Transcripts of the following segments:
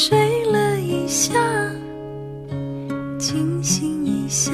睡了一下，清醒一下，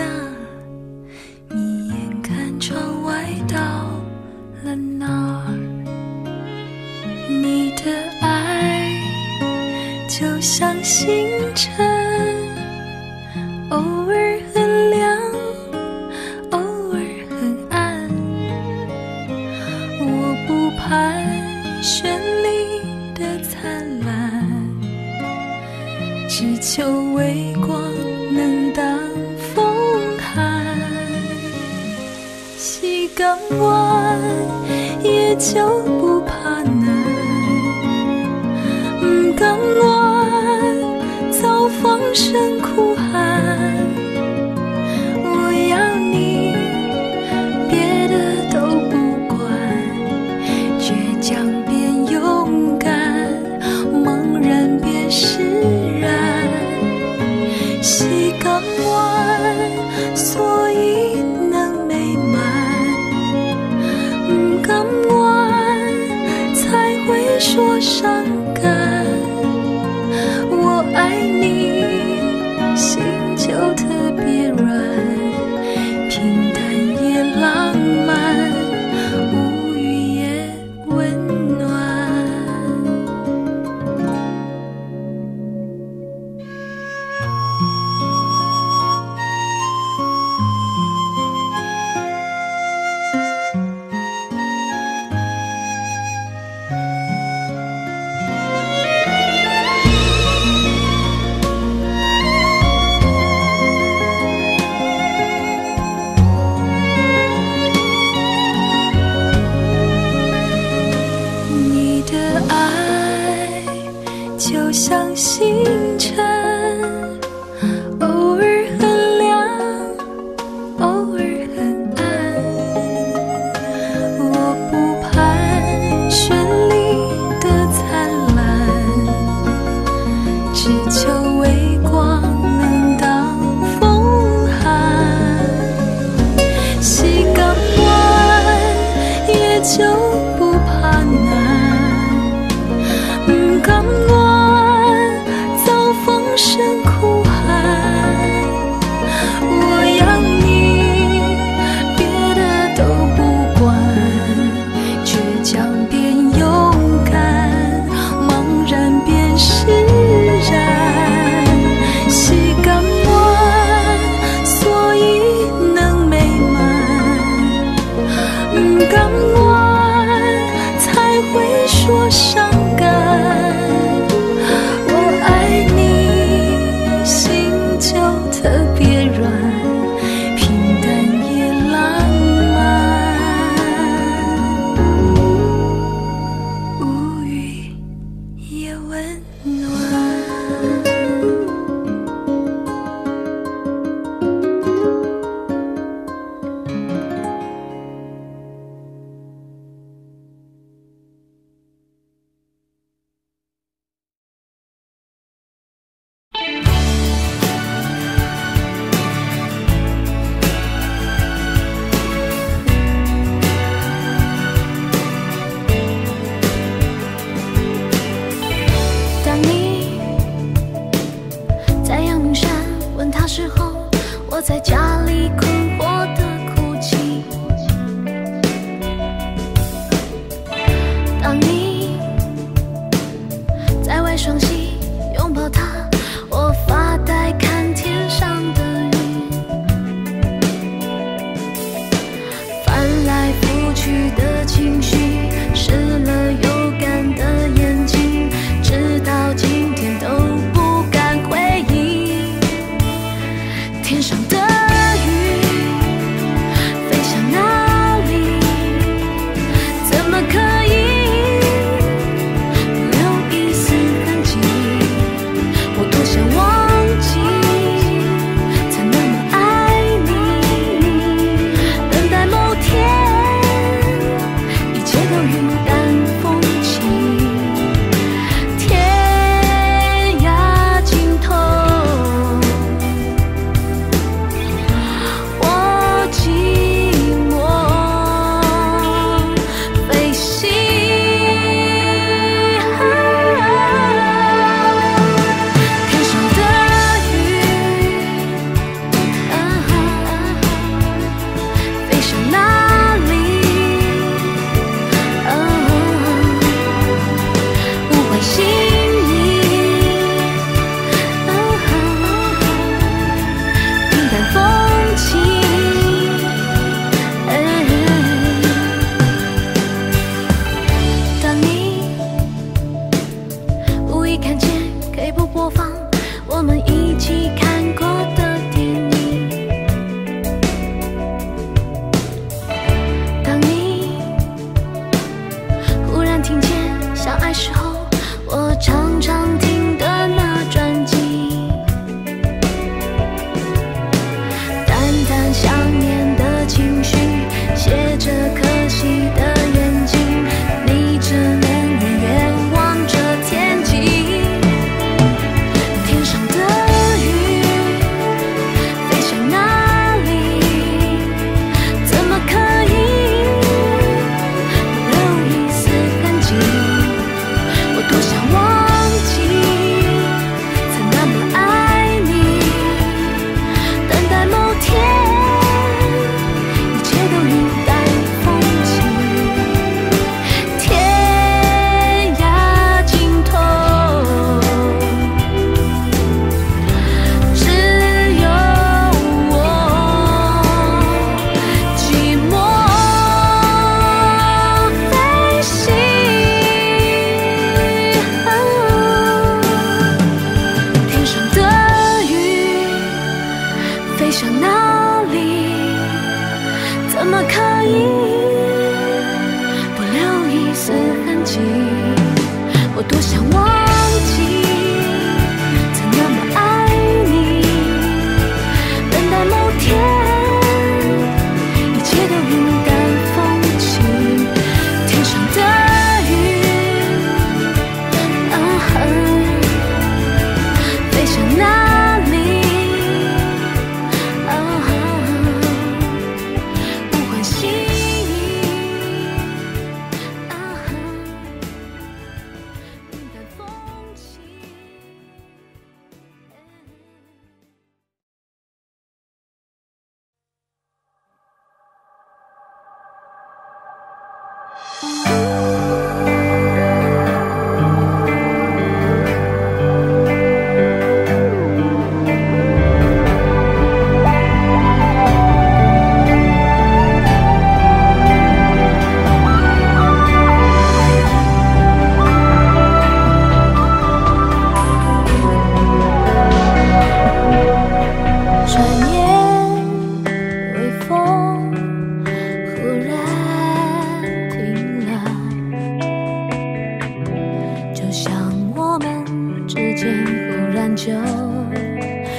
就像我们之间忽然就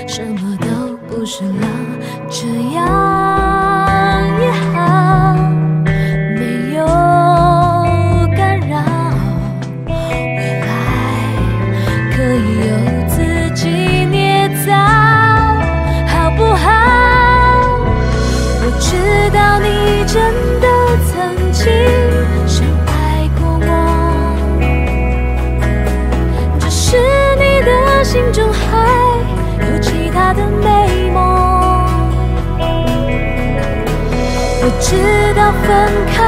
什么都不是了只要要分开。